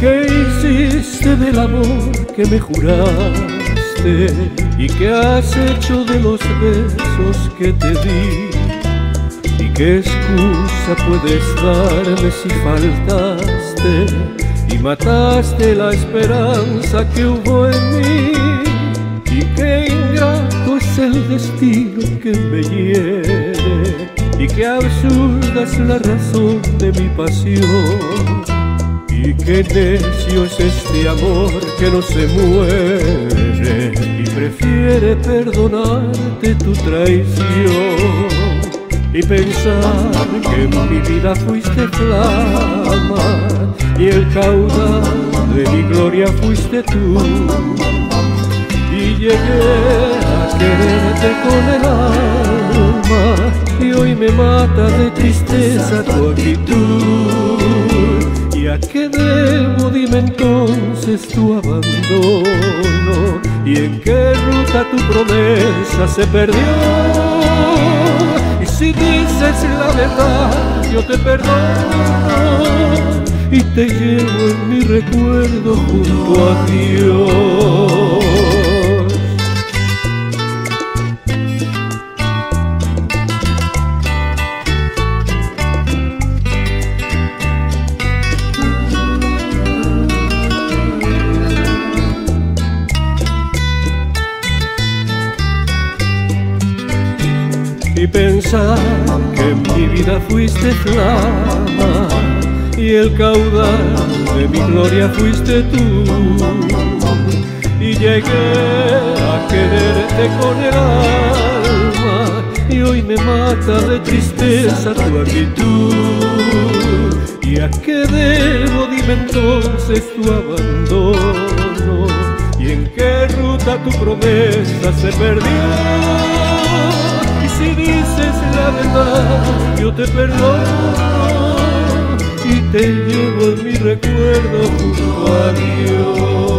¿Qué hiciste del amor que me juraste? ¿Y qué has hecho de los besos que te di? ¿Y qué excusa puedes darme si faltaste y mataste la esperanza que hubo en mí? ¿Y qué ingrato es el destino que me hiere? ¿Y qué absurda es la razón de mi pasión? Y qué necio es este amor que no se muere y prefiere perdonarte tu traición y pensar que en mi vida fuiste flama y el caudal de mi gloria fuiste tú. Y llegué a quererte con el alma y hoy me mata de tristeza tu actitud. ¿A qué debo? Dime entonces tu abandono y en qué ruta tu promesa se perdió. Y si dices la verdad, yo te perdono y te llevo en mi recuerdo junto a Dios. Y pensar que en mi vida fuiste flama y el caudal de mi gloria fuiste tú. Y llegué a quererte con el alma y hoy me mata de tristeza tu actitud. Y a qué debo dime entonces tu abandono. Y en qué ruta tu promesa se perdió te perdono y te llevo en mi recuerdo junto a Dios.